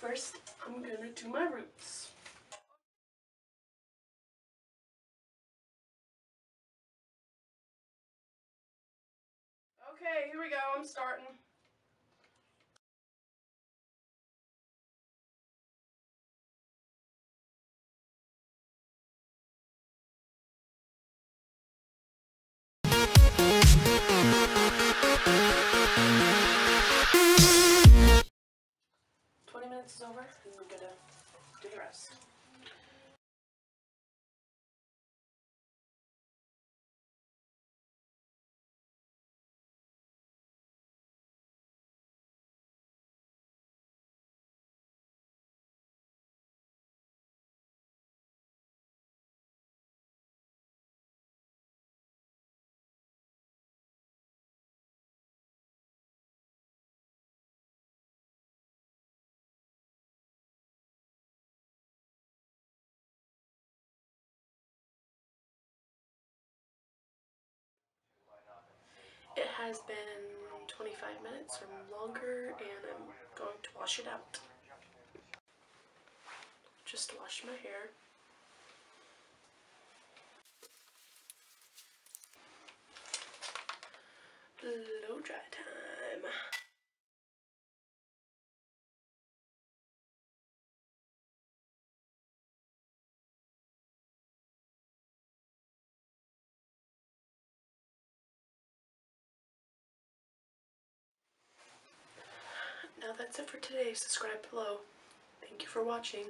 First, I'm gonna do my roots. Okay, here we go. I'm starting. Over, and we're gonna do the rest. It has been 25 minutes or longer, and I'm going to wash it out. Just wash my hair. Now that's it for today. Subscribe below. Thank you for watching.